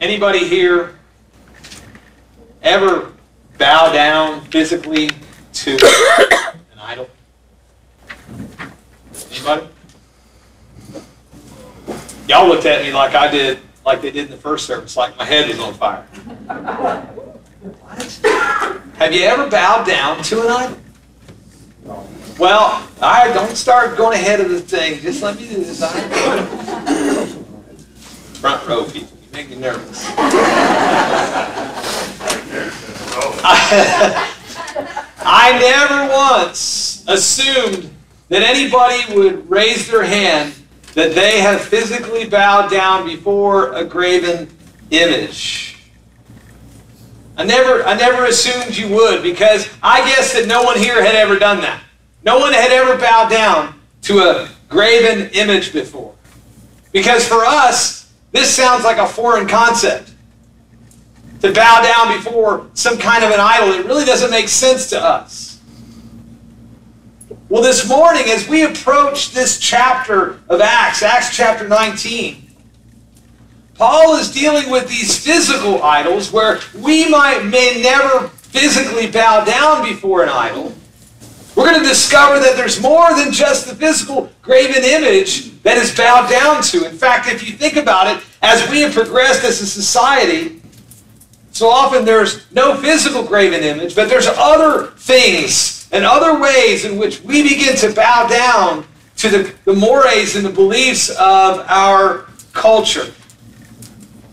Anybody here ever bow down physically to an idol? Anybody? Y'all looked at me like I did, like they did in the first service, like my head was on fire. What? Have you ever bowed down to an idol? Well, I don't start going ahead of the thing. Just let me do this. Front row people, make me nervous. I, I never once assumed that anybody would raise their hand that they have physically bowed down before a graven image. I never, I never assumed you would because I guess that no one here had ever done that. No one had ever bowed down to a graven image before. Because for us, this sounds like a foreign concept. To bow down before some kind of an idol, it really doesn't make sense to us. Well, this morning, as we approach this chapter of Acts, Acts chapter 19, Paul is dealing with these physical idols where we might may never physically bow down before an idol. We're going to discover that there's more than just the physical graven image that is bowed down to. In fact, if you think about it, as we have progressed as a society, so often there's no physical graven image, but there's other things and other ways in which we begin to bow down to the, the mores and the beliefs of our culture.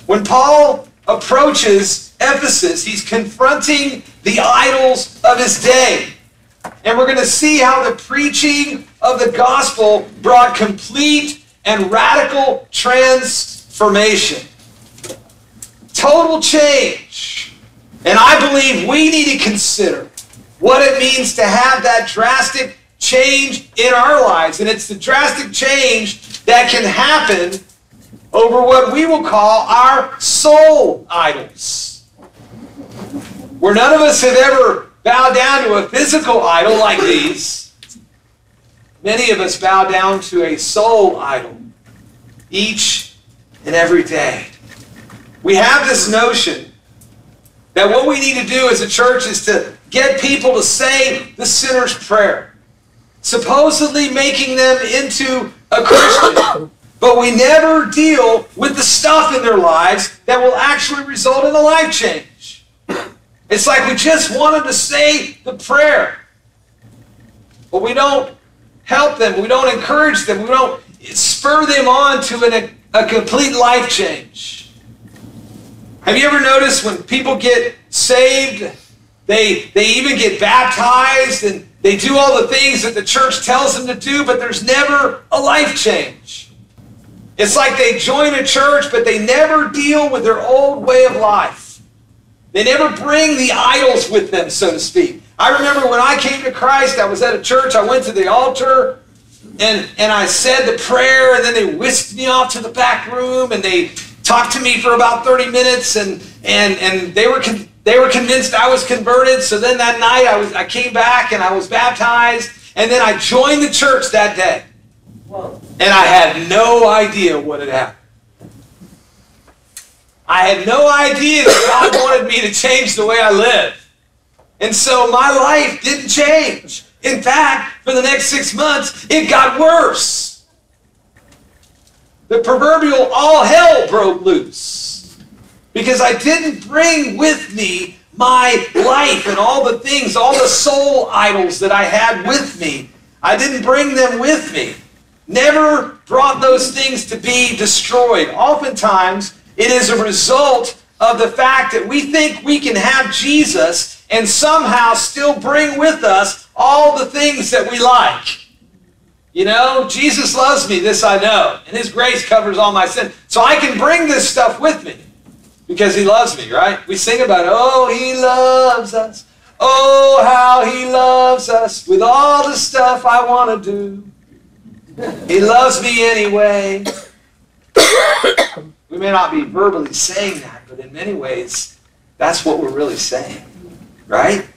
When Paul approaches Ephesus, he's confronting the idols of his day. And we're going to see how the preaching of the gospel brought complete and radical transformation. Total change. And I believe we need to consider what it means to have that drastic change in our lives. And it's the drastic change that can happen over what we will call our soul idols. Where none of us have ever bowed down to a physical idol like these, many of us bow down to a soul idol each and every day. We have this notion that what we need to do as a church is to get people to say the sinner's prayer, supposedly making them into a Christian. But we never deal with the stuff in their lives that will actually result in a life change. It's like we just wanted to say the prayer. But we don't help them. We don't encourage them. We don't spur them on to an, a complete life change. Have you ever noticed when people get saved they, they even get baptized and they do all the things that the church tells them to do, but there's never a life change. It's like they join a church, but they never deal with their old way of life. They never bring the idols with them, so to speak. I remember when I came to Christ, I was at a church, I went to the altar, and, and I said the prayer, and then they whisked me off to the back room, and they talked to me for about 30 minutes, and, and, and they were they were convinced I was converted. So then that night I, was, I came back and I was baptized. And then I joined the church that day. Whoa. And I had no idea what had happened. I had no idea that God wanted me to change the way I live. And so my life didn't change. In fact, for the next six months, it got worse. The proverbial all hell broke loose because I didn't bring with me my life and all the things, all the soul idols that I had with me. I didn't bring them with me. Never brought those things to be destroyed. Oftentimes, it is a result of the fact that we think we can have Jesus and somehow still bring with us all the things that we like. You know, Jesus loves me, this I know, and His grace covers all my sin. So I can bring this stuff with me. Because he loves me, right? We sing about, it. oh, he loves us. Oh, how he loves us with all the stuff I want to do. He loves me anyway. we may not be verbally saying that, but in many ways, that's what we're really saying, right?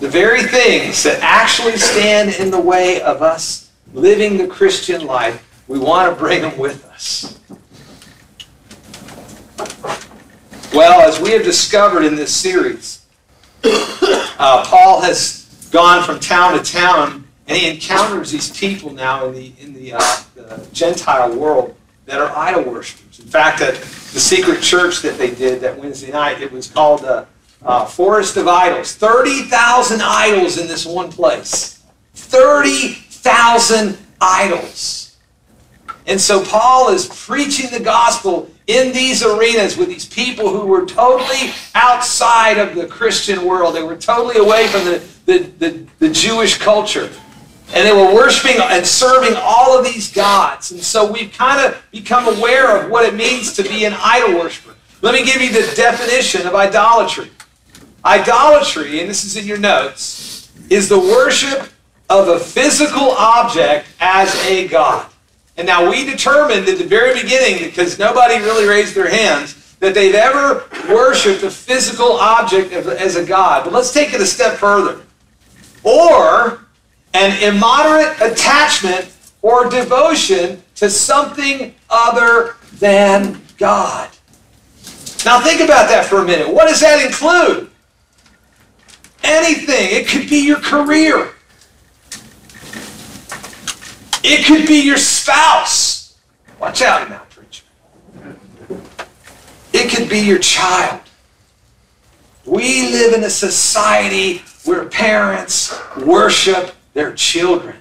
The very things that actually stand in the way of us living the Christian life, we want to bring them with us. Well, as we have discovered in this series, uh, Paul has gone from town to town, and he encounters these people now in the in the, uh, the Gentile world that are idol worshippers. In fact, at the secret church that they did that Wednesday night, it was called the uh, Forest of Idols. Thirty thousand idols in this one place. Thirty thousand idols. And so Paul is preaching the gospel in these arenas with these people who were totally outside of the Christian world. They were totally away from the, the, the, the Jewish culture. And they were worshiping and serving all of these gods. And so we've kind of become aware of what it means to be an idol worshiper. Let me give you the definition of idolatry. Idolatry, and this is in your notes, is the worship of a physical object as a god. And now we determined at the very beginning, because nobody really raised their hands, that they've ever worshipped a physical object as a god. But let's take it a step further. Or an immoderate attachment or devotion to something other than God. Now think about that for a minute. What does that include? Anything. It could be your career. It could be your spouse. Watch out now, preacher. It could be your child. We live in a society where parents worship their children.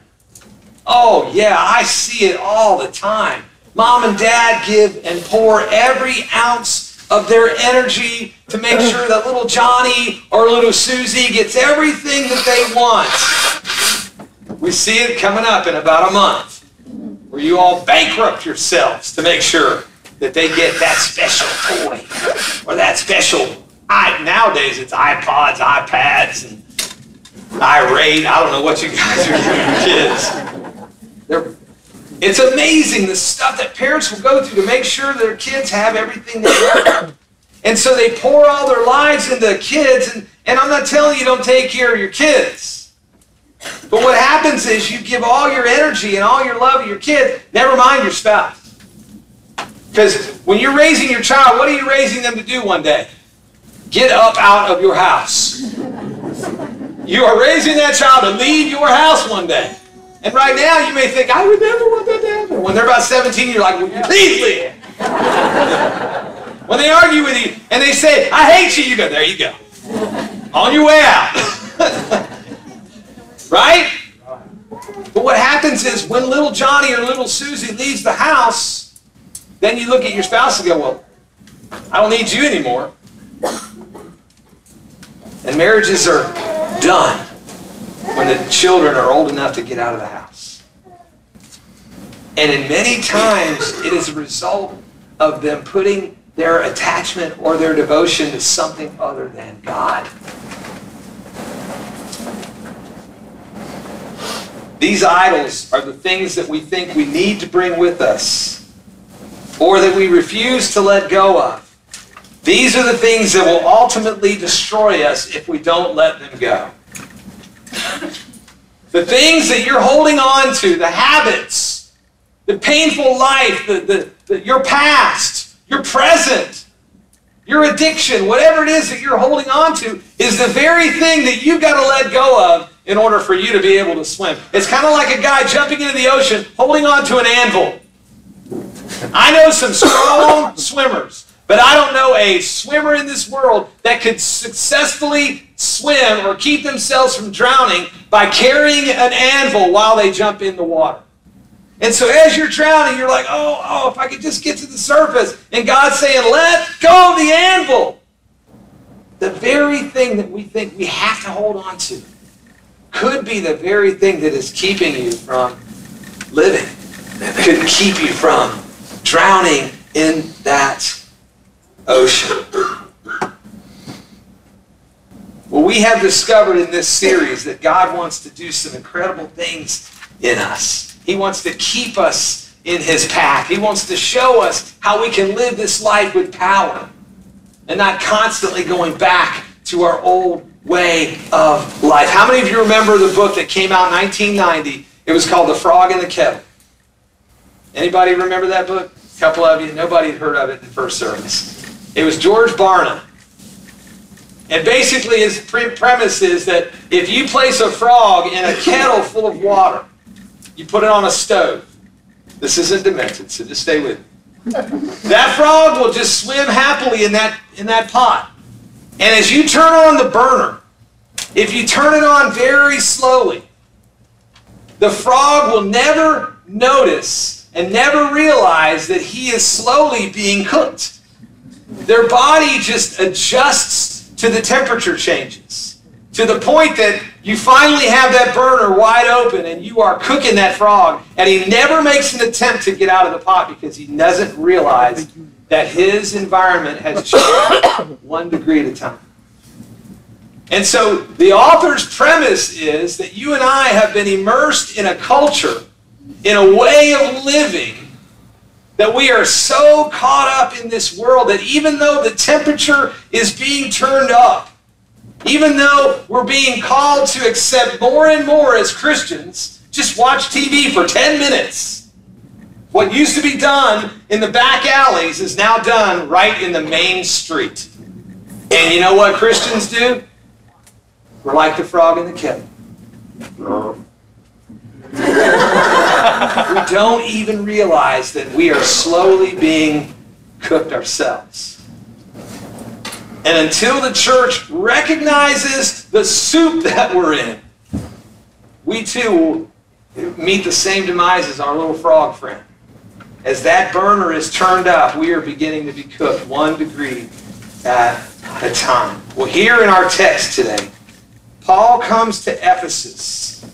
Oh, yeah, I see it all the time. Mom and dad give and pour every ounce of their energy to make oh. sure that little Johnny or little Susie gets everything that they want. We see it coming up in about a month where you all bankrupt yourselves to make sure that they get that special toy or that special. I, nowadays it's iPods, iPads, and irate. I don't know what you guys are doing kids. They're, it's amazing the stuff that parents will go through to make sure their kids have everything they want. And so they pour all their lives into kids, and, and I'm not telling you don't take care of your kids. But what happens is you give all your energy and all your love to your kids, never mind your spouse. Because when you're raising your child, what are you raising them to do one day? Get up out of your house. You are raising that child to leave your house one day. And right now, you may think, I would never want that to happen. When they're about 17, you're like, please leave. when they argue with you and they say, I hate you, you go, there you go. On your way out. right? But what happens is when little Johnny or little Susie leaves the house, then you look at your spouse and go, well, I don't need you anymore. And marriages are done when the children are old enough to get out of the house. And in many times, it is a result of them putting their attachment or their devotion to something other than God. These idols are the things that we think we need to bring with us or that we refuse to let go of. These are the things that will ultimately destroy us if we don't let them go. The things that you're holding on to, the habits, the painful life, the, the, the, your past, your present, your addiction, whatever it is that you're holding on to, is the very thing that you've got to let go of in order for you to be able to swim. It's kind of like a guy jumping into the ocean holding on to an anvil. I know some strong swimmers but I don't know a swimmer in this world that could successfully swim or keep themselves from drowning by carrying an anvil while they jump in the water. And so as you're drowning, you're like, oh, oh, if I could just get to the surface. And God's saying, let go of the anvil. The very thing that we think we have to hold on to could be the very thing that is keeping you from living, that could keep you from drowning in that ocean. Well, we have discovered in this series that God wants to do some incredible things in us. He wants to keep us in His path. He wants to show us how we can live this life with power and not constantly going back to our old way of life. How many of you remember the book that came out in 1990? It was called The Frog in the Kettle. Anybody remember that book? A couple of you. Nobody had heard of it in the first service. It was George Barna. And basically, his pre- premise is that if you place a frog in a kettle full of water, you put it on a stove. This isn't demented, so just stay with me. That frog will just swim happily in that, in that pot. And as you turn on the burner, if you turn it on very slowly, the frog will never notice and never realize that he is slowly being cooked. Their body just adjusts to the temperature changes to the point that you finally have that burner wide open and you are cooking that frog and he never makes an attempt to get out of the pot because he doesn't realize that his environment has changed one degree at a time. And so the author's premise is that you and I have been immersed in a culture, in a way of living, that we are so caught up in this world that even though the temperature is being turned up, even though we're being called to accept more and more as Christians, just watch TV for 10 minutes. What used to be done in the back alleys is now done right in the main street. And you know what Christians do? We're like the frog in the kettle. we don't even realize that we are slowly being cooked ourselves. And until the church recognizes the soup that we're in, we too will meet the same demise as our little frog friend. As that burner is turned up, we are beginning to be cooked one degree at a time. Well, here in our text today, Paul comes to Ephesus,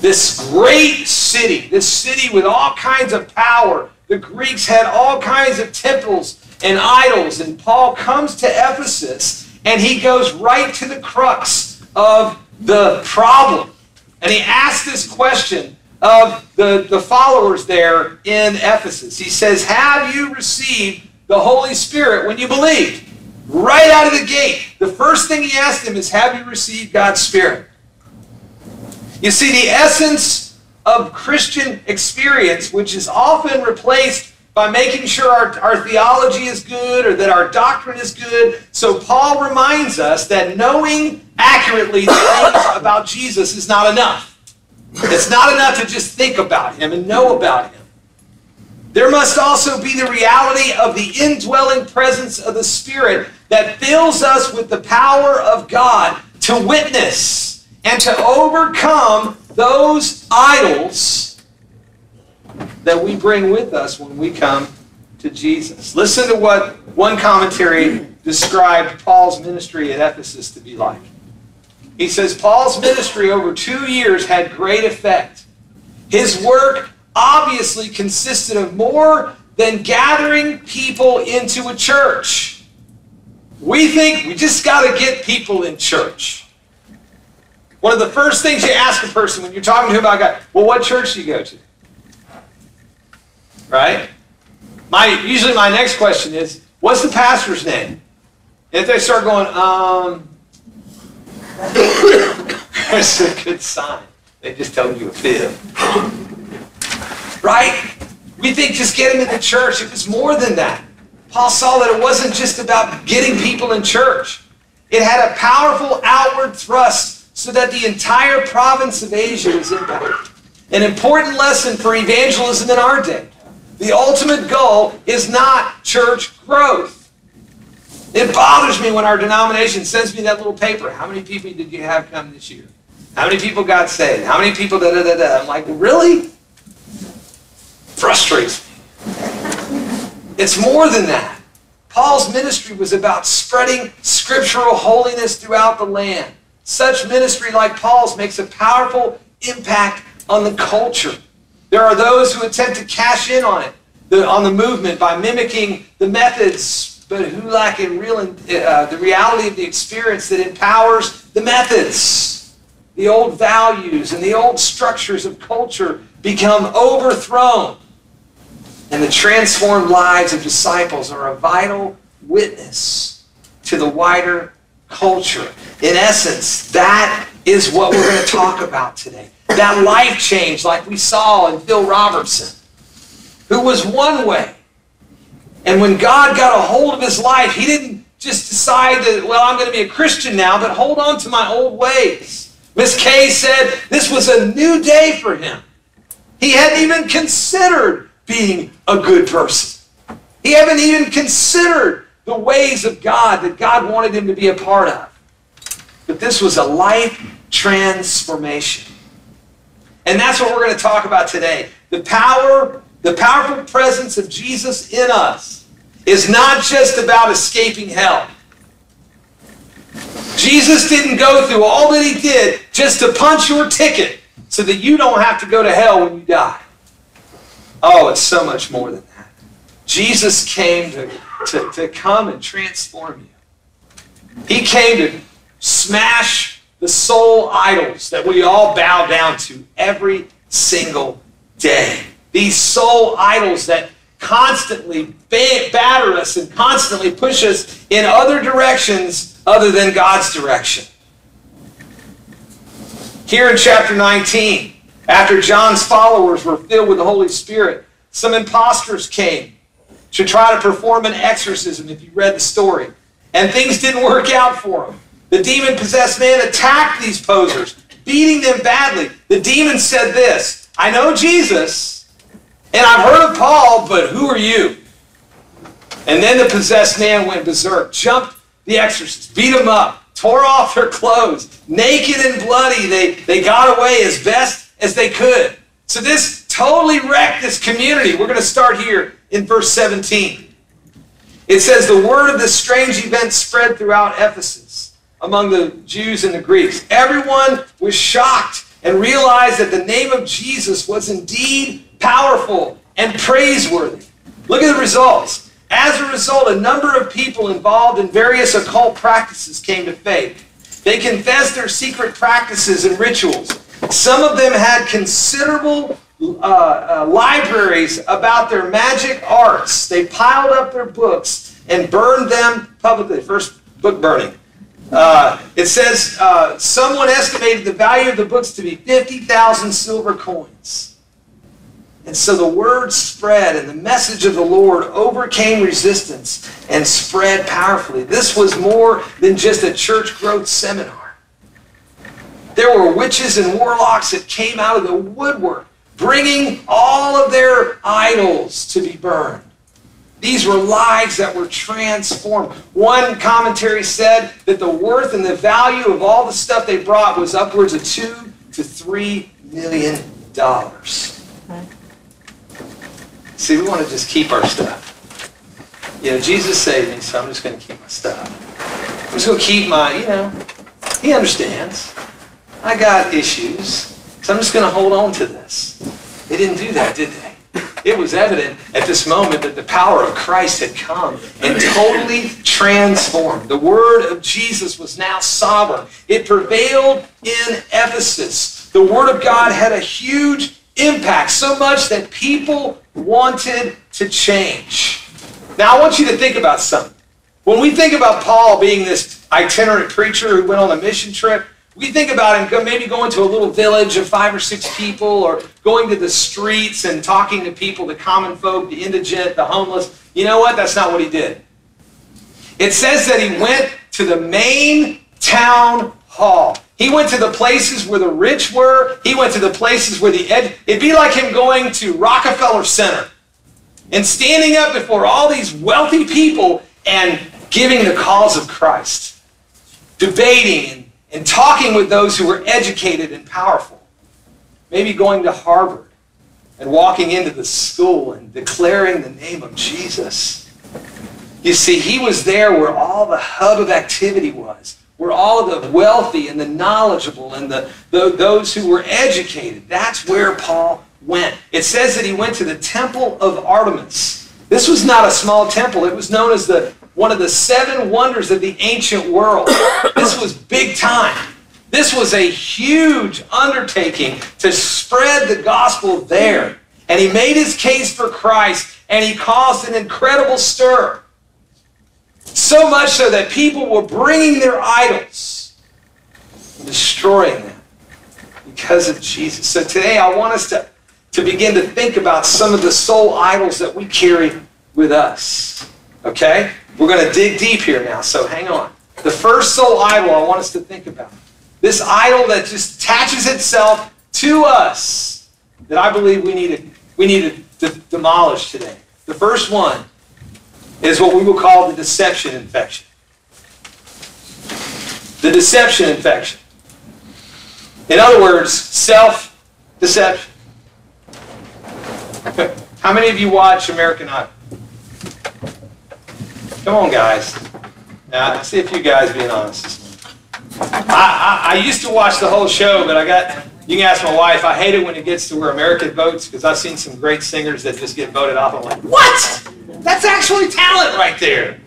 this great city, this city with all kinds of power. The Greeks had all kinds of temples and idols, and Paul comes to Ephesus and he goes right to the crux of the problem. And he asks this question of the, the followers there in Ephesus. He says, Have you received the Holy Spirit when you believed? Right out of the gate, the first thing he asked him is, Have you received God's Spirit? You see, the essence of Christian experience, which is often replaced by making sure our, our theology is good or that our doctrine is good. So Paul reminds us that knowing accurately things about Jesus is not enough. It's not enough to just think about him and know about him. There must also be the reality of the indwelling presence of the Spirit that fills us with the power of God to witness and to overcome those idols that we bring with us when we come to Jesus. Listen to what one commentary described Paul's ministry at Ephesus to be like. He says Paul's ministry over two years had great effect. His work obviously consisted of more than gathering people into a church. We think we just got to get people in church. One of the first things you ask a person when you're talking to him about God, well, what church do you go to? Right? My usually my next question is, what's the pastor's name? And If they start going, um, that's a good sign. They just told you a fib. Right? We think just get them in the church. It was more than that. Paul saw that it wasn't just about getting people in church. It had a powerful outward thrust so that the entire province of Asia was impacted. An important lesson for evangelism in our day. The ultimate goal is not church growth. It bothers me when our denomination sends me that little paper. How many people did you have come this year? How many people got saved? How many people da da da da? I'm like, really? Frustrates me. It's more than that. Paul's ministry was about spreading scriptural holiness throughout the land. Such ministry like Paul's makes a powerful impact on the culture. There are those who attempt to cash in on it, the, on the movement by mimicking the methods, but who lack in real, uh, the reality of the experience that empowers the methods. The old values and the old structures of culture become overthrown. And the transformed lives of disciples are a vital witness to the wider culture. In essence, that is what we're going to talk about today. That life change, like we saw in Phil Robertson, who was one way, And when God got a hold of his life, he didn't just decide that, well, I'm going to be a Christian now, but hold on to my old ways. Miss Kay said this was a new day for him. He hadn't even considered being a good person. He hadn't even considered the ways of God that God wanted him to be a part of. But this was a life transformation. And that's what we're going to talk about today. The power, the powerful presence of Jesus in us is not just about escaping hell. Jesus didn't go through all that he did just to punch your ticket so that you don't have to go to hell when you die. Oh, it's so much more than that. Jesus came to, to, to come and transform you. He came to smash the soul idols that we all bow down to every single day. These soul idols that constantly batter us and constantly push us in other directions other than God's direction. Here in chapter 19, after John's followers were filled with the Holy Spirit, some impostors came to try to perform an exorcism, if you read the story. And things didn't work out for them. The demon possessed man attacked these posers, beating them badly. The demon said this I know Jesus, and I've heard of Paul, but who are you? And then the possessed man went berserk, jumped the exorcist, beat him up, tore off their clothes, naked and bloody. They, they got away as best as they could. So this totally wrecked this community. We're going to start here in verse 17. It says, The word of this strange event spread throughout Ephesus among the Jews and the Greeks. Everyone was shocked and realized that the name of Jesus was indeed powerful and praiseworthy. Look at the results. As a result, a number of people involved in various occult practices came to faith. They confessed their secret practices and rituals. Some of them had considerable uh, uh, libraries about their magic arts. They piled up their books and burned them publicly. First book burning. Uh, it says uh, someone estimated the value of the books to be 50,000 silver coins. And so the word spread and the message of the Lord overcame resistance and spread powerfully. This was more than just a church growth seminar. There were witches and warlocks that came out of the woodwork, bringing all of their idols to be burned. These were lives that were transformed. One commentary said that the worth and the value of all the stuff they brought was upwards of two to three million dollars. See, we want to just keep our stuff. You know, Jesus saved me, so I'm just going to keep my stuff. I'm just going to keep my, you know, he understands. I got issues, so I'm just going to hold on to this. They didn't do that, did they? It was evident at this moment that the power of Christ had come and totally transformed. The word of Jesus was now sovereign. It prevailed in Ephesus. The word of God had a huge impact so much that people wanted to change. Now, I want you to think about something. When we think about Paul being this itinerant preacher who went on a mission trip, we think about him maybe going to a little village of five or six people or going to the streets and talking to people, the common folk, the indigent, the homeless. You know what? That's not what he did. It says that he went to the main town hall. He went to the places where the rich were. He went to the places where the ed. It'd be like him going to Rockefeller Center and standing up before all these wealthy people and giving the cause of Christ, debating and, and talking with those who were educated and powerful. Maybe going to Harvard and walking into the school and declaring the name of Jesus. You see, he was there where all the hub of activity was where all of the wealthy and the knowledgeable and the, the, those who were educated. That's where Paul went. It says that he went to the temple of Artemis. This was not a small temple. It was known as the one of the seven wonders of the ancient world. This was big time. This was a huge undertaking to spread the gospel there. And he made his case for Christ, and he caused an incredible stir. So much so that people were bringing their idols and destroying them because of Jesus. So today I want us to, to begin to think about some of the soul idols that we carry with us. Okay? We're going to dig deep here now, so hang on. The first soul idol I want us to think about. This idol that just attaches itself to us that I believe we need to, we need to demolish today. The first one is what we will call the deception infection. The deception infection. In other words, self deception. How many of you watch American Idol? Come on, guys. Now, see a few guys being honest. I, I, I used to watch the whole show, but I got, you can ask my wife, I hate it when it gets to where American votes because I've seen some great singers that just get voted off. I'm like, what? That's actually talent right there.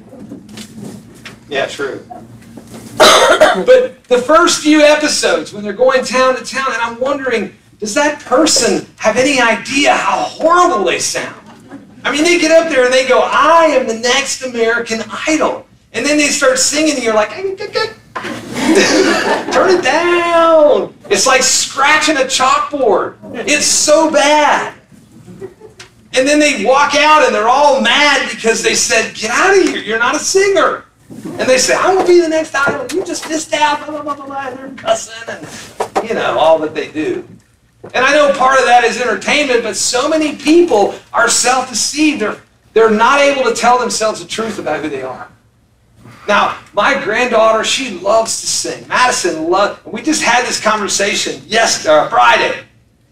Yeah, true. but the first few episodes, when they're going town to town, and I'm wondering, does that person have any idea how horrible they sound? I mean, they get up there and they go, I am the next American Idol. And then they start singing, and you're like, turn it down. It's like scratching a chalkboard. It's so bad. And then they walk out and they're all mad because they said, Get out of here. You're not a singer. And they say, I'm going to be the next idol. You just missed out. Blah, blah, blah, blah, they're cussing and, you know, all that they do. And I know part of that is entertainment, but so many people are self deceived. They're, they're not able to tell themselves the truth about who they are. Now, my granddaughter, she loves to sing. Madison loves, we just had this conversation yesterday, uh, Friday.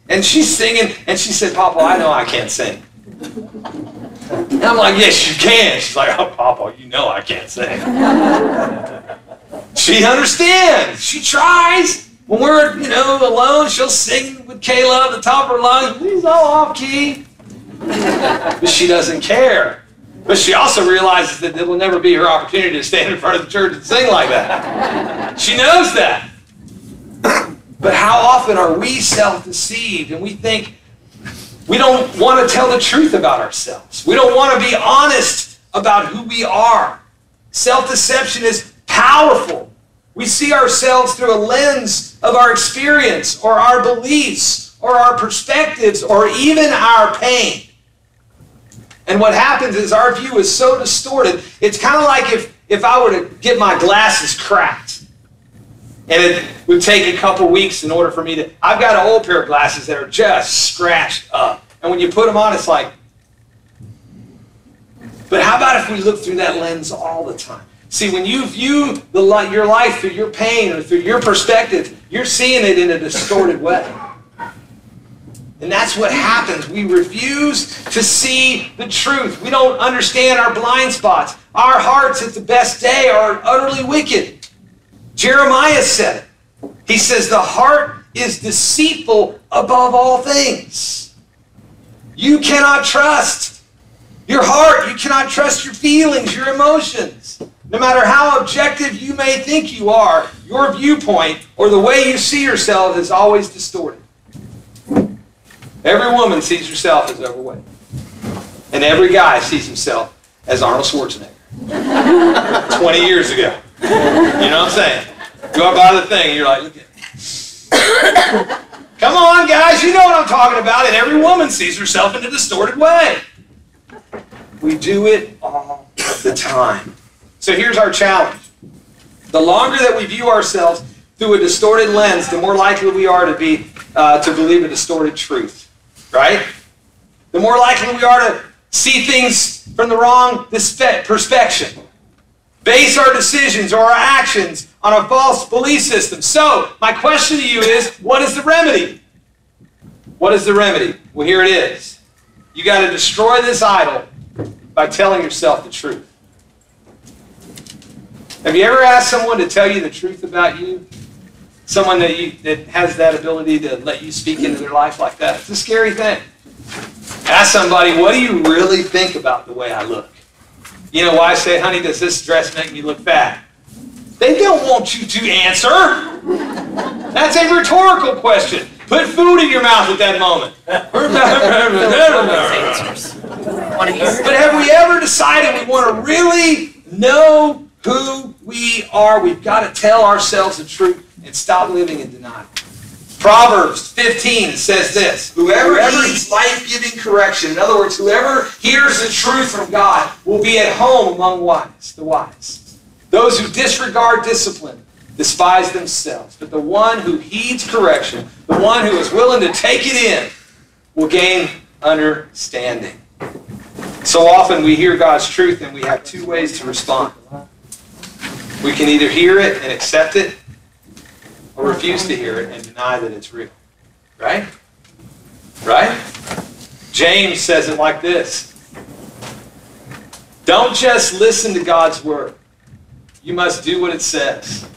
And she's singing, and she said, Papa, I know I can't sing. And I'm like, yes, you can. She's like, oh, Papa, you know I can't sing. she understands. She tries. When we're, you know, alone, she'll sing with Kayla at the top of her lungs. He's oh, all off key. but she doesn't care. But she also realizes that it will never be her opportunity to stand in front of the church and sing like that. She knows that. But how often are we self deceived and we think we don't want to tell the truth about ourselves? We don't want to be honest about who we are. Self deception is powerful. We see ourselves through a lens of our experience or our beliefs or our perspectives or even our pain. And what happens is our view is so distorted. It's kind of like if, if I were to get my glasses cracked. And it would take a couple weeks in order for me to. I've got an old pair of glasses that are just scratched up. And when you put them on, it's like. But how about if we look through that lens all the time? See, when you view the, your life through your pain or through your perspective, you're seeing it in a distorted way. And that's what happens. We refuse to see the truth. We don't understand our blind spots. Our hearts at the best day are utterly wicked. Jeremiah said it. He says, The heart is deceitful above all things. You cannot trust your heart. You cannot trust your feelings, your emotions. No matter how objective you may think you are, your viewpoint or the way you see yourself is always distorted. Every woman sees herself as overweight. And every guy sees himself as Arnold Schwarzenegger. 20 years ago. You know what I'm saying? Go by the thing and you're like, look at me. Come on, guys, you know what I'm talking about. And every woman sees herself in a distorted way. We do it all the time. So here's our challenge. The longer that we view ourselves through a distorted lens, the more likely we are to be uh, to believe a distorted truth right? The more likely we are to see things from the wrong perspective. Base our decisions or our actions on a false belief system. So, my question to you is what is the remedy? What is the remedy? Well, here it is. You got to destroy this idol by telling yourself the truth. Have you ever asked someone to tell you the truth about you? someone that you that has that ability to let you speak into their life like that. It's a scary thing. Ask somebody, what do you really think about the way I look? You know why I say, honey, does this dress make me look fat? They don't want you to answer. That's a rhetorical question. Put food in your mouth at that moment. but have we ever decided we want to really know who we are? We've got to tell ourselves the truth and stop living in denial. Proverbs 15 says this Whoever, Whoever eats life life-giving correction. In other words, whoever hears the truth from God will be at home among wise, the wise. Those who disregard discipline despise themselves. But the one who heeds correction, the one who is willing to take it in, will gain understanding. So often we hear God's truth and we have two ways to respond. We can either hear it and accept it, or refuse to hear it and deny that it's real. Right? Right? James says it like this Don't just listen to God's word, you must do what it says,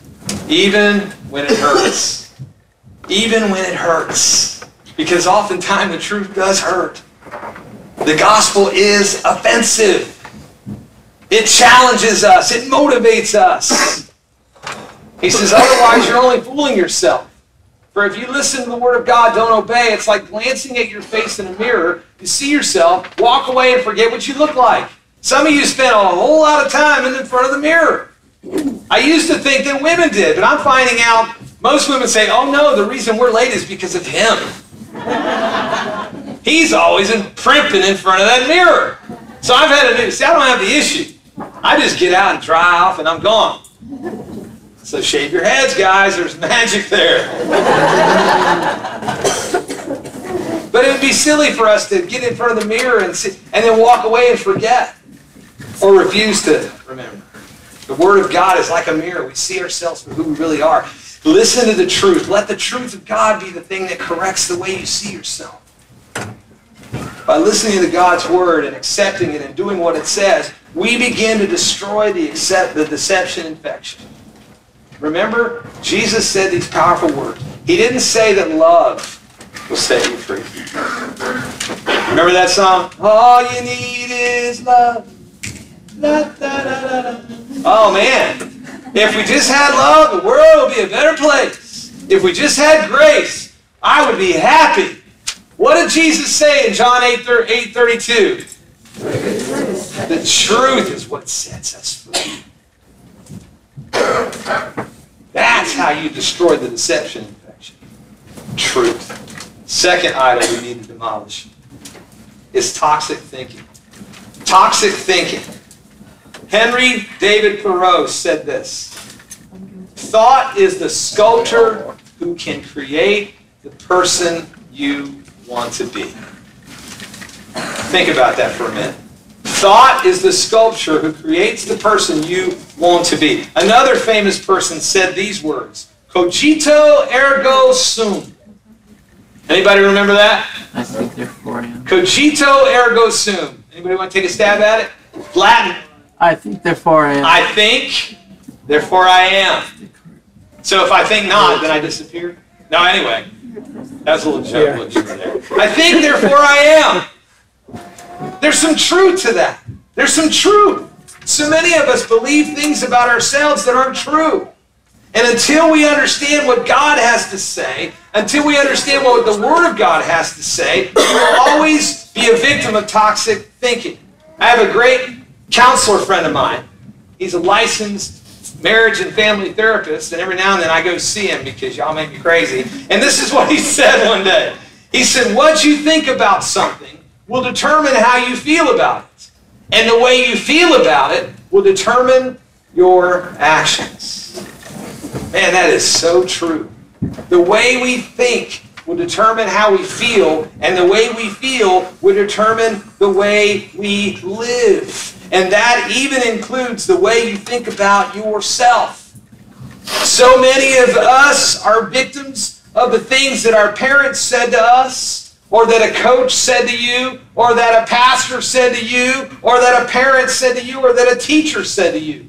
even when it hurts. Even when it hurts. Because oftentimes the truth does hurt. The gospel is offensive. It challenges us. It motivates us. He says, otherwise you're only fooling yourself. For if you listen to the word of God, don't obey, it's like glancing at your face in a mirror. You see yourself, walk away, and forget what you look like. Some of you spend a whole lot of time in front of the mirror. I used to think that women did, but I'm finding out most women say, oh no, the reason we're late is because of him. He's always in, primping in front of that mirror. So I've had a new, see, I don't have the issue. I just get out and dry off and I'm gone. So shave your heads, guys. There's magic there. but it would be silly for us to get in front of the mirror and, sit, and then walk away and forget or refuse to remember. The Word of God is like a mirror. We see ourselves for who we really are. Listen to the truth. Let the truth of God be the thing that corrects the way you see yourself. By listening to God's Word and accepting it and doing what it says, we begin to destroy the, accept, the deception infection. Remember, Jesus said these powerful words. He didn't say that love will set you free. Remember that song? All you need is love. Da, da, da, oh man, if we just had love, the world would be a better place. If we just had grace, I would be happy. What did Jesus say in John 8, 8 32? The truth is what sets us free. That's how you destroy the deception infection. Truth. Second idol we need to demolish is toxic thinking. Toxic thinking. Henry David Thoreau said this Thought is the sculptor who can create the person you want to be. Think about that for a minute. Thought is the sculpture who creates the person you want to be. Another famous person said these words Cogito ergo sum. Anybody remember that? I think therefore I am. Cogito ergo sum. Anybody want to take a stab at it? Latin. I think therefore I am. I think, therefore I am. So if I think not, then I disappear? No, anyway. That's a little joke. there. I think, therefore I am. There's some truth to that. There's some truth. So many of us believe things about ourselves that aren't true. And until we understand what God has to say, until we understand what the Word of God has to say, we will always be a victim of toxic thinking. I have a great counselor friend of mine. He's a licensed marriage and family therapist, and every now and then I go see him because y'all make me crazy. And this is what he said one day. He said, What you think about something will determine how you feel about it. And the way you feel about it will determine your actions. Man, that is so true. The way we think will determine how we feel, and the way we feel will determine the way we live. And that even includes the way you think about yourself. So many of us are victims of the things that our parents said to us, or that a coach said to you, or that a pastor said to you, or that a parent said to you, or that a teacher said to you.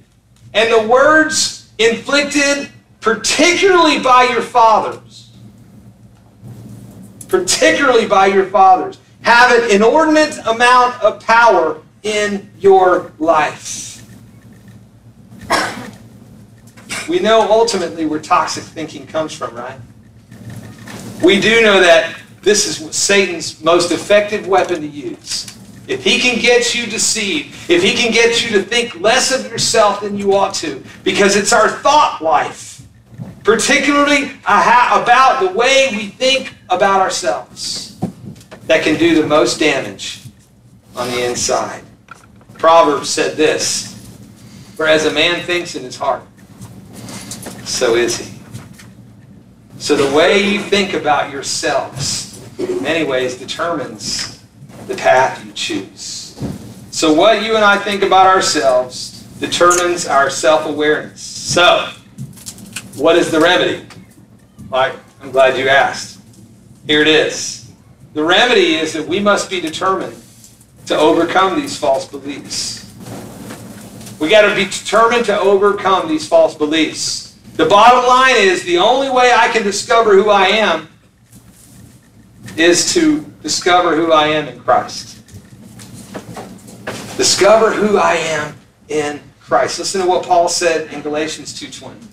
And the words inflicted particularly by your fathers, particularly by your fathers, have an inordinate amount of power in your life. We know ultimately where toxic thinking comes from, right? We do know that this is Satan's most effective weapon to use. If he can get you deceived, if he can get you to think less of yourself than you ought to, because it's our thought life, particularly about the way we think about ourselves. that can do the most damage on the inside. Proverbs said this, For as a man thinks in his heart, so is he. So the way you think about yourselves, in many ways, determines the path you choose. So what you and I think about ourselves determines our self-awareness. So, what is the remedy? Like, I'm glad you asked. Here it is. The remedy is that we must be determined to overcome these false beliefs. We got to be determined to overcome these false beliefs. The bottom line is the only way I can discover who I am is to discover who I am in Christ. Discover who I am in Christ. Listen to what Paul said in Galatians 2:20.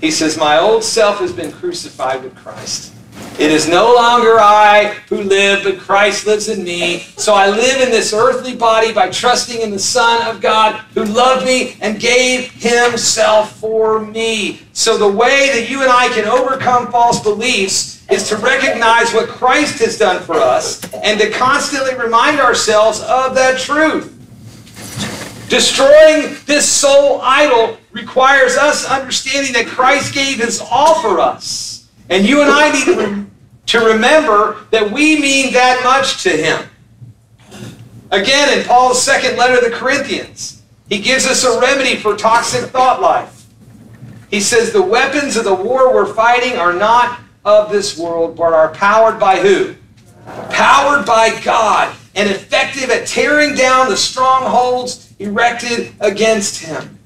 He says, "My old self has been crucified with Christ. It is no longer I who live, but Christ lives in me. So I live in this earthly body by trusting in the Son of God who loved me and gave himself for me. So the way that you and I can overcome false beliefs is to recognize what Christ has done for us and to constantly remind ourselves of that truth. Destroying this soul idol requires us understanding that Christ gave his all for us. And you and I need to, remember that we mean that much to him. Again, in Paul's second letter to the Corinthians, he gives us a remedy for toxic thought life. He says, The weapons of the war we're fighting are not of this world, but are powered by who? Powered by God and effective at tearing down the strongholds erected against him.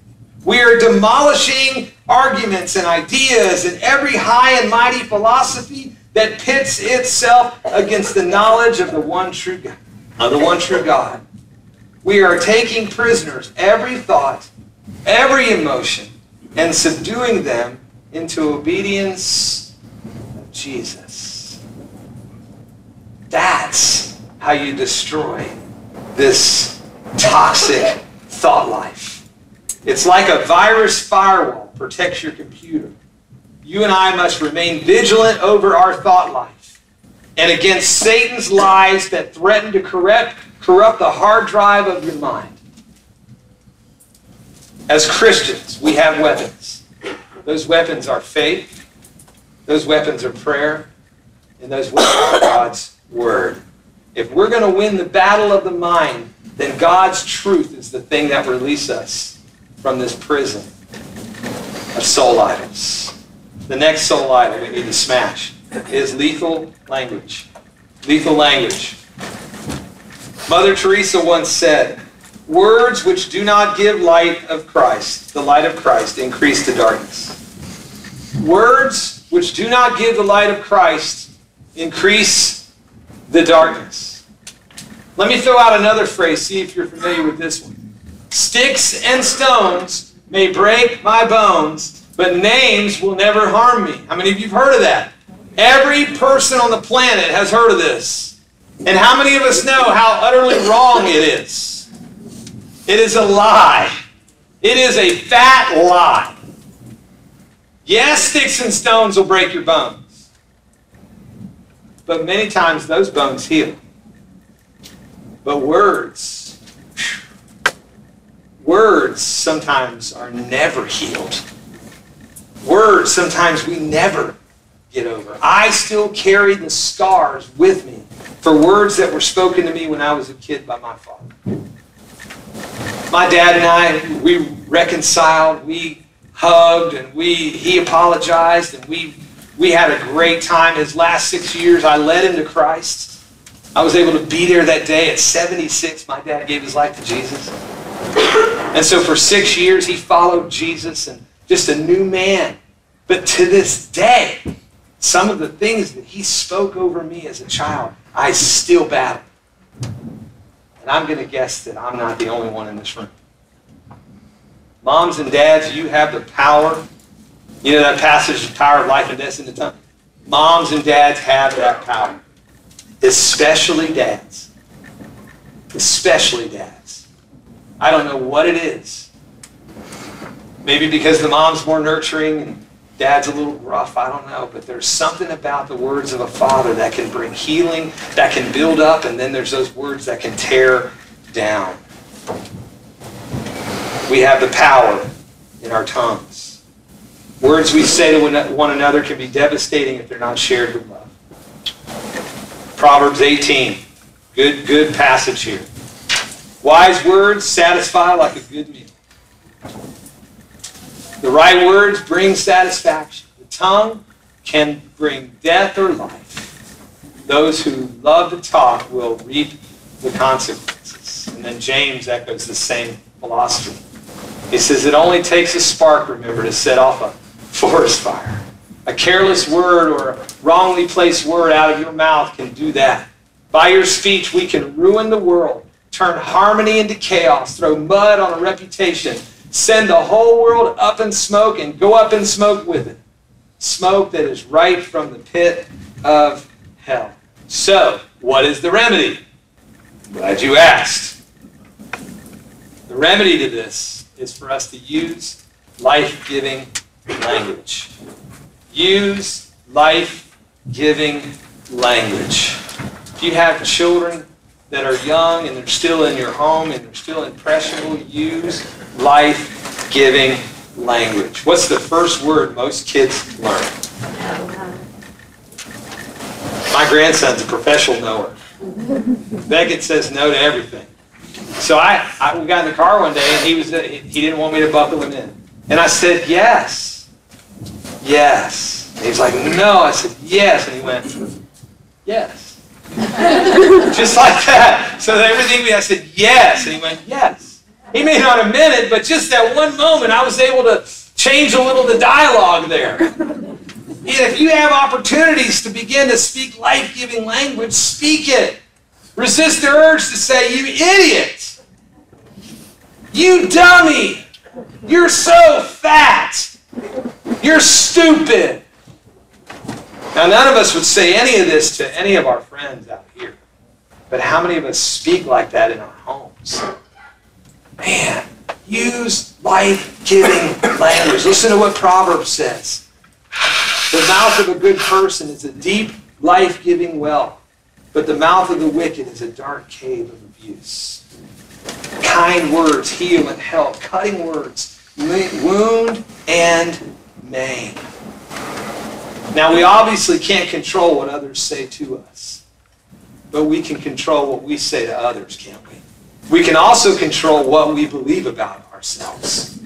We are demolishing arguments and ideas and every high and mighty philosophy that pits itself against the knowledge of the one true God. Of the one true God. We are taking prisoners every thought, every emotion, and subduing them into obedience Jesus. That's how you destroy this toxic thought life. It's like a virus firewall protects your computer. You and I must remain vigilant over our thought life and against Satan's lies that threaten to corrupt, corrupt the hard drive of your mind. As Christians, we have weapons. Those weapons are faith, those weapons are prayer, and those weapons are God's Word. If we're going to win the battle of the mind, then God's truth is the thing that releases us from this prison of soul idols. The next soul idol we need to smash is lethal language. Lethal language. Mother Teresa once said, Words which do not give light of Christ, the light of Christ, increase the darkness. Words which do not give the light of Christ increase the darkness. Let me throw out another phrase, see if you're familiar with this one. Sticks and stones may break my bones, but names will never harm me. How many of you have heard of that? Every person on the planet has heard of this. And how many of us know how utterly wrong it is? It is a lie. It is a fat lie. Yes, sticks and stones will break your bones. But many times those bones heal. But words Words sometimes are never healed. Words sometimes we never get over. I still carry the scars with me for words that were spoken to me when I was a kid by my father. My dad and I, we reconciled, we hugged, and we he apologized, and we we had a great time. His last six years, I led him to Christ. I was able to be there that day at 76. My dad gave his life to Jesus. And so for six years, he followed Jesus and just a new man. But to this day, some of the things that he spoke over me as a child, I still battle. And I'm going to guess that I'm not the only one in this room. Moms and dads, you have the power. You know that passage, the power of life and death in the tongue? Moms and dads have that power. Especially dads. Especially dads. I don't know what it is. Maybe because the mom's more nurturing and Dad's a little rough, I don't know, but there's something about the words of a father that can bring healing, that can build up, and then there's those words that can tear down. We have the power in our tongues. Words we say to one another can be devastating if they're not shared with love. Proverbs 18. Good, good passage here. Wise words satisfy like a good meal. The right words bring satisfaction. The tongue can bring death or life. Those who love to talk will reap the consequences. And then James echoes the same philosophy. He says, It only takes a spark, remember, to set off a forest fire. A careless word or a wrongly placed word out of your mouth can do that. By your speech, we can ruin the world, turn harmony into chaos, throw mud on a reputation, send the whole world up in smoke and go up in smoke with it. Smoke that is right from the pit of hell. So, what is the remedy? Glad you asked. The remedy to this is for us to use life giving language. Use life giving language. If you have children that are young and they're still in your home and they're still impressionable, use life giving language. What's the first word most kids learn? My grandson's a professional knower. Beckett says no to everything. So I, I, we got in the car one day and he was he didn't want me to buckle him in, and I said yes, yes. And he's like no. I said yes, and he went yes. Just like that. So everything we I said yes, and he went yes. He may not have meant it, but just that one moment, I was able to change a little the dialogue there. And if you have opportunities to begin to speak life-giving language, speak it. Resist the urge to say, "You idiot! You dummy! You're so fat! You're stupid!" Now, none of us would say any of this to any of our friends out here. But how many of us speak like that in our homes? Man, use life-giving language. Listen to what Proverbs says. The mouth of a good person is a deep, life-giving well, but the mouth of the wicked is a dark cave of abuse. Kind words heal and help. Cutting words wound and maim. Now, we obviously can't control what others say to us, but we can control what we say to others, can't we? We can also control what we believe about ourselves.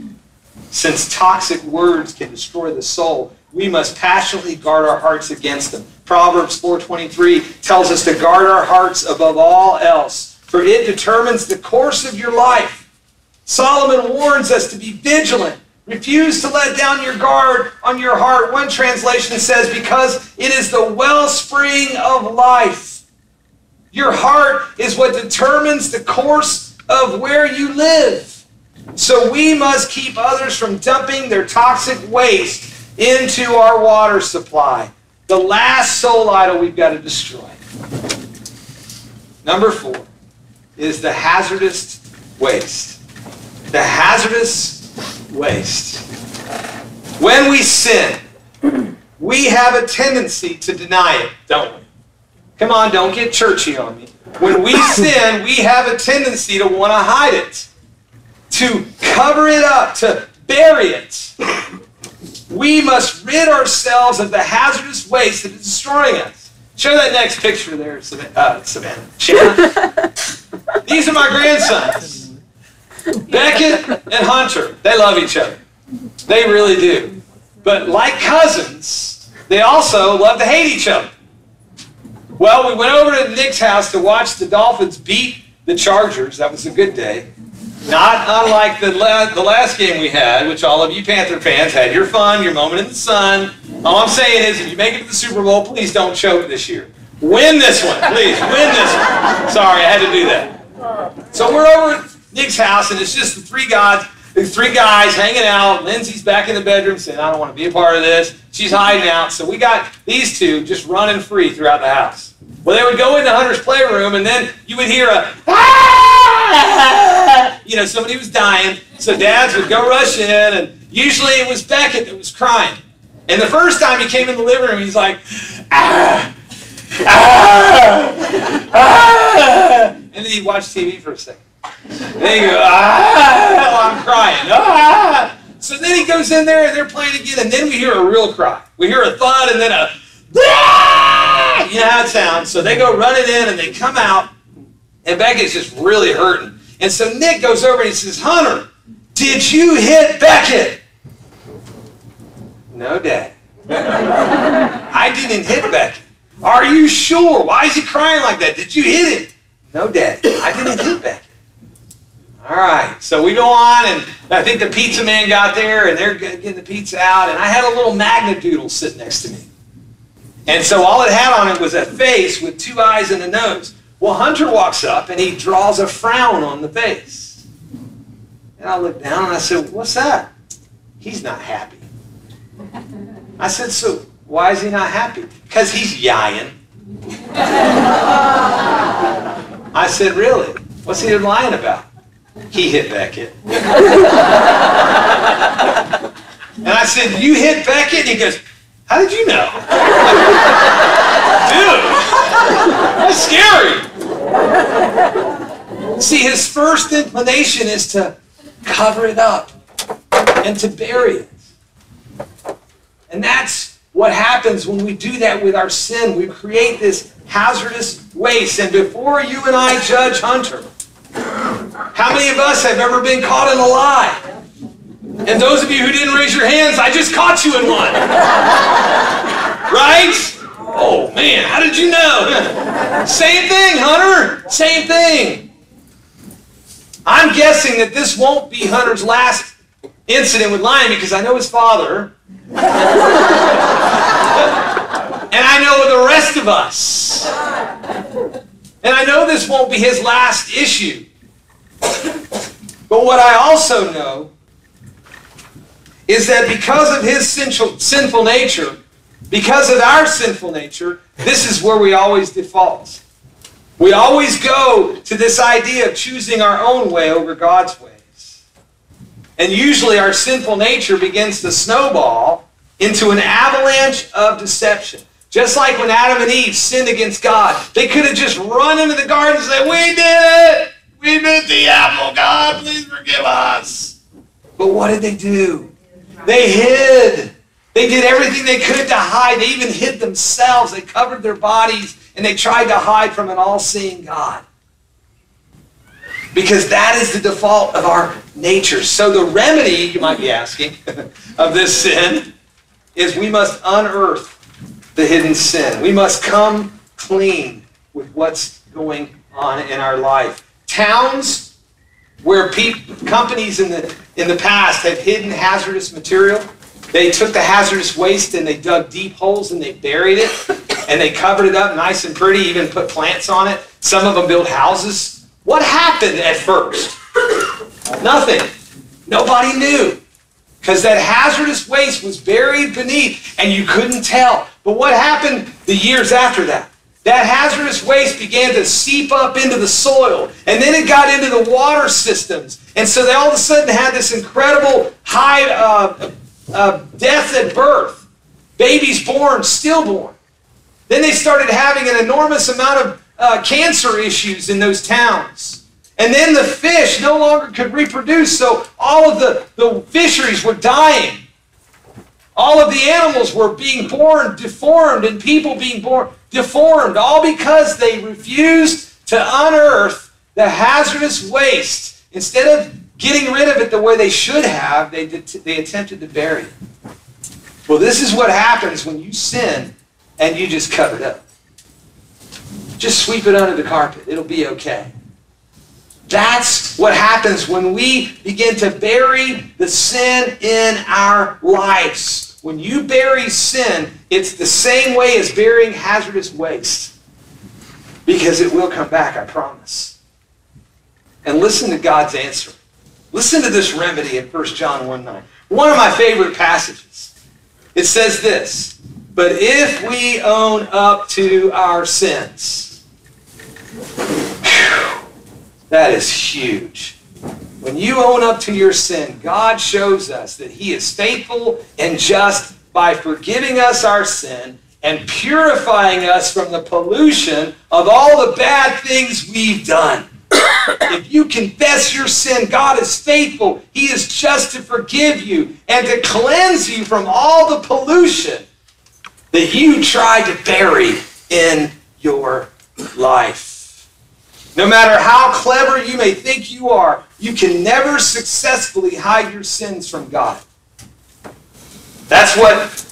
Since toxic words can destroy the soul, we must passionately guard our hearts against them. Proverbs 4:23 tells us to guard our hearts above all else, for it determines the course of your life. Solomon warns us to be vigilant Refuse to let down your guard on your heart. One translation says, because it is the wellspring of life. Your heart is what determines the course of where you live. So we must keep others from dumping their toxic waste into our water supply. The last soul idol we've got to destroy. Number four is the hazardous waste. The hazardous waste. When we sin, we have a tendency to deny it, don't we? Come on, don't get churchy on me. When we sin, we have a tendency to want to hide it, to cover it up, to bury it. We must rid ourselves of the hazardous waste that is destroying us. Show that next picture there, uh, Savannah. Shanna. These are my grandsons. Beckett and Hunter, they love each other. They really do. But like cousins, they also love to hate each other. Well, we went over to Nick's house to watch the Dolphins beat the Chargers. That was a good day. Not unlike the, la- the last game we had, which all of you Panther fans had your fun, your moment in the sun. All I'm saying is, if you make it to the Super Bowl, please don't choke this year. Win this one, please. Win this one. Sorry, I had to do that. So we're over at Nick's house, and it's just the three guys, the three guys hanging out. Lindsay's back in the bedroom saying, I don't want to be a part of this. She's hiding out. So we got these two just running free throughout the house. Well, they would go into Hunter's playroom, and then you would hear a, ah! you know, somebody was dying. So dads would go rush in, and usually it was Beckett that was crying. And the first time he came in the living room, he's like, ah, ah, ah. And then he watched TV for a second. And then he goes, ah, oh, I'm crying. Ah. So then he goes in there and they're playing again, and then we hear a real cry. We hear a thud and then a! Ah! you know how it sounds. So they go running in and they come out, and Beckett's just really hurting. And so Nick goes over and he says, Hunter, did you hit Beckett? No, Dad. I didn't hit Beckett. Are you sure? Why is he crying like that? Did you hit him? No, Dad. I didn't hit Beckett. All right, so we go on, and I think the pizza man got there, and they're getting the pizza out, and I had a little magna doodle sitting next to me. And so all it had on it was a face with two eyes and a nose. Well, Hunter walks up, and he draws a frown on the face. And I looked down, and I said, what's that? He's not happy. I said, so why is he not happy? Because he's yaying. I said, really? What's he lying about? He hit Beckett. and I said, You hit Beckett? And he goes, How did you know? Dude, that's scary. See, his first inclination is to cover it up and to bury it. And that's what happens when we do that with our sin. We create this hazardous waste. And before you and I judge Hunter, how many of us have ever been caught in a lie? And those of you who didn't raise your hands, I just caught you in one. right? Oh man, how did you know? Same thing, Hunter. Same thing. I'm guessing that this won't be Hunter's last incident with lying because I know his father. and I know the rest of us. And I know this won't be his last issue. But what I also know is that because of his sinful nature, because of our sinful nature, this is where we always default. We always go to this idea of choosing our own way over God's ways. And usually our sinful nature begins to snowball into an avalanche of deception. Just like when Adam and Eve sinned against God, they could have just run into the garden and said, We did it! We bit the apple. God, please forgive us. But what did they do? They hid. They did everything they could to hide. They even hid themselves. They covered their bodies and they tried to hide from an all-seeing God. Because that is the default of our nature. So the remedy, you might be asking, of this sin is we must unearth the hidden sin. We must come clean with what's going on in our life towns where companies in the, in the past have hidden hazardous material. They took the hazardous waste and they dug deep holes and they buried it and they covered it up nice and pretty, even put plants on it. Some of them built houses. What happened at first? Nothing. Nobody knew. Because that hazardous waste was buried beneath and you couldn't tell. But what happened the years after that? That hazardous waste began to seep up into the soil. And then it got into the water systems. And so they all of a sudden had this incredible high uh, uh, death at birth. Babies born, stillborn. Then they started having an enormous amount of uh, cancer issues in those towns. And then the fish no longer could reproduce, so all of the, the fisheries were dying. All of the animals were being born deformed and people being born deformed, all because they refused to unearth the hazardous waste. Instead of getting rid of it the way they should have, they, they attempted to bury it. Well, this is what happens when you sin and you just cover it up. Just sweep it under the carpet. It'll be okay. That's what happens when we begin to bury the sin in our lives. When you bury sin, it's the same way as burying hazardous waste. Because it will come back, I promise. And listen to God's answer. Listen to this remedy in 1 John 1 9. One of my favorite passages. It says this But if we own up to our sins, whew, that is huge. When you own up to your sin, God shows us that He is faithful and just by forgiving us our sin and purifying us from the pollution of all the bad things we've done. if you confess your sin, God is faithful. He is just to forgive you and to cleanse you from all the pollution that you tried to bury in your life. No matter how clever you may think you are, you can never successfully hide your sins from God. That's what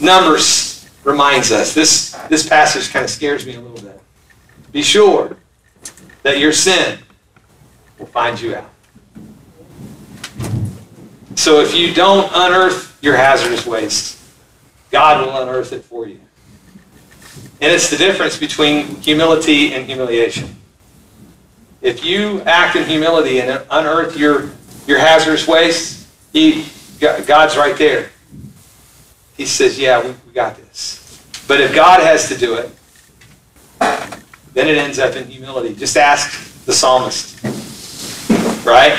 Numbers reminds us. This, this passage kind of scares me a little bit. Be sure that your sin will find you out. So if you don't unearth your hazardous waste, God will unearth it for you. And it's the difference between humility and humiliation. If you act in humility and unearth your, your hazardous waste, he, God's right there. He says, yeah, we, we got this. But if God has to do it, then it ends up in humility. Just ask the psalmist. Right?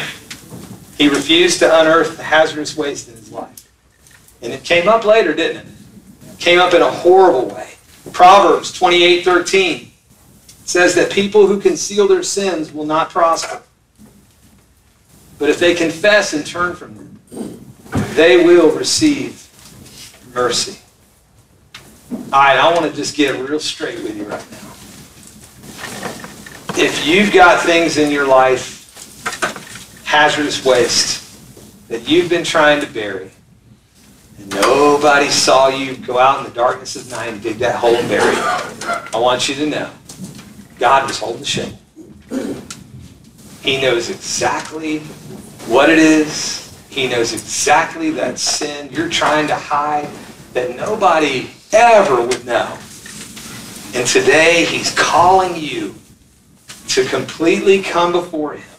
He refused to unearth the hazardous waste in his life. And it came up later, didn't it? it came up in a horrible way. Proverbs 28 13 says that people who conceal their sins will not prosper. But if they confess and turn from them, they will receive mercy. All right, I want to just get real straight with you right now. If you've got things in your life, hazardous waste, that you've been trying to bury, and nobody saw you go out in the darkness of night and dig that hole and bury it, I want you to know God was holding the shame. He knows exactly what it is. He knows exactly that sin you're trying to hide that nobody ever would know. And today he's calling you to completely come before him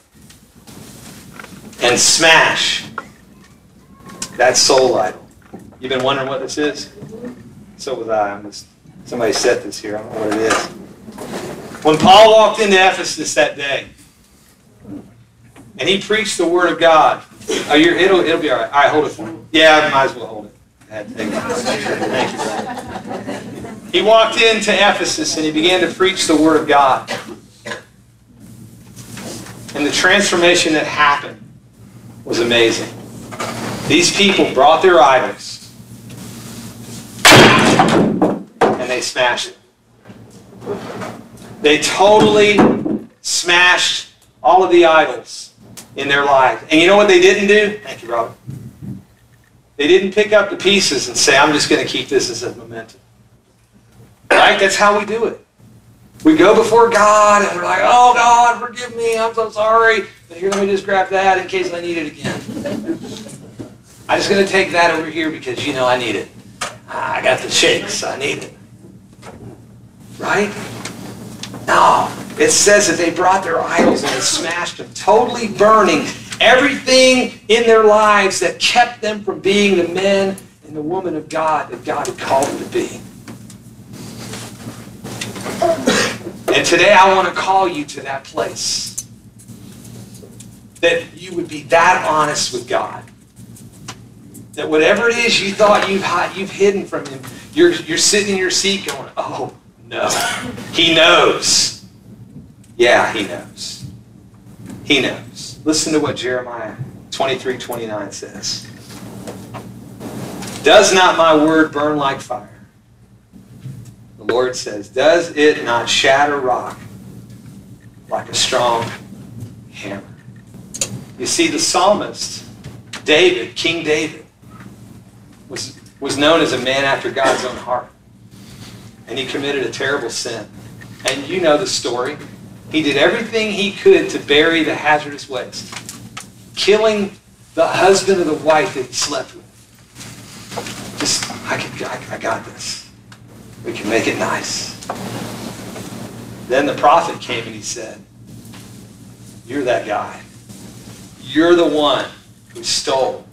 and smash that soul idol. You've been wondering what this is? So was I. I'm just, somebody set this here. I don't know what it is. When Paul walked into Ephesus that day, and he preached the word of God. Oh, it'll, it'll be all right. All right, hold it for me. Yeah, I might as well hold it. Thank you. He walked into Ephesus and he began to preach the word of God. And the transformation that happened was amazing. These people brought their idols and they smashed it. They totally smashed all of the idols in their life. And you know what they didn't do? Thank you, Robert. They didn't pick up the pieces and say, I'm just going to keep this as a memento. Right? That's how we do it. We go before God and we're like, oh, God, forgive me. I'm so sorry. But here, let me just grab that in case I need it again. I'm just going to take that over here because, you know, I need it. I got the shakes. I need it. Right? No. It says that they brought their idols and they smashed them, totally burning everything in their lives that kept them from being the men and the woman of God that God had called them to be. And today I want to call you to that place. That you would be that honest with God. That whatever it is you thought you've, you've hidden from Him, you're, you're sitting in your seat going, oh, no. He knows. Yeah, he knows. He knows. Listen to what Jeremiah 23 29 says. Does not my word burn like fire? The Lord says, Does it not shatter rock like a strong hammer? You see, the psalmist, David, King David, was, was known as a man after God's own heart and he committed a terrible sin. And you know the story. He did everything he could to bury the hazardous waste, killing the husband of the wife that he slept with. Just, I, can, I, I got this. We can make it nice. Then the prophet came and he said, You're that guy. You're the one who stole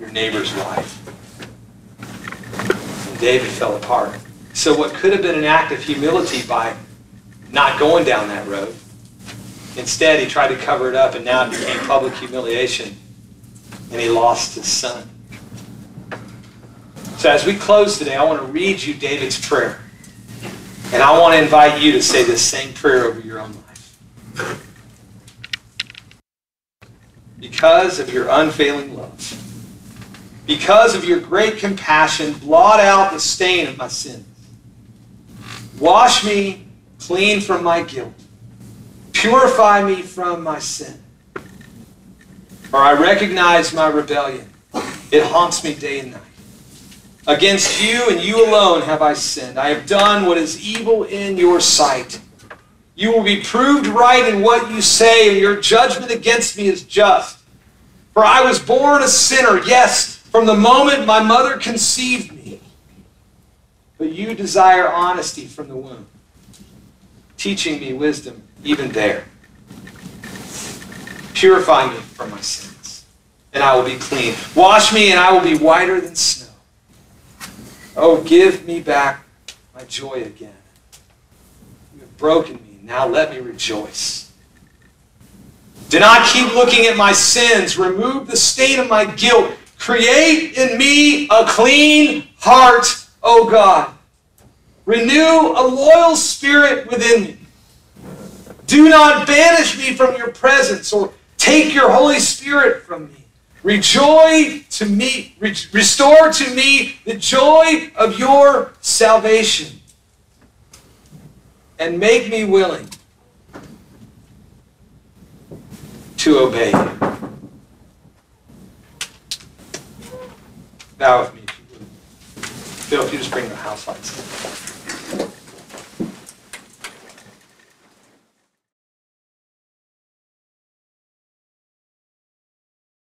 your neighbor's wife. And David fell apart. So what could have been an act of humility by not going down that road, instead he tried to cover it up and now it became public humiliation and he lost his son. So as we close today, I want to read you David's prayer. And I want to invite you to say this same prayer over your own life. Because of your unfailing love, because of your great compassion, blot out the stain of my sins. Wash me clean from my guilt. Purify me from my sin. For I recognize my rebellion. It haunts me day and night. Against you and you alone have I sinned. I have done what is evil in your sight. You will be proved right in what you say, and your judgment against me is just. For I was born a sinner, yes, from the moment my mother conceived. But you desire honesty from the womb, teaching me wisdom even there. Purify me from my sins, and I will be clean. Wash me, and I will be whiter than snow. Oh, give me back my joy again. You have broken me. Now let me rejoice. Do not keep looking at my sins. Remove the stain of my guilt. Create in me a clean heart, O God. Renew a loyal spirit within me. Do not banish me from your presence or take your Holy Spirit from me. Rejoice to me, re- restore to me the joy of your salvation. And make me willing to obey you. Bow with me. Bill, if you just bring the house lights.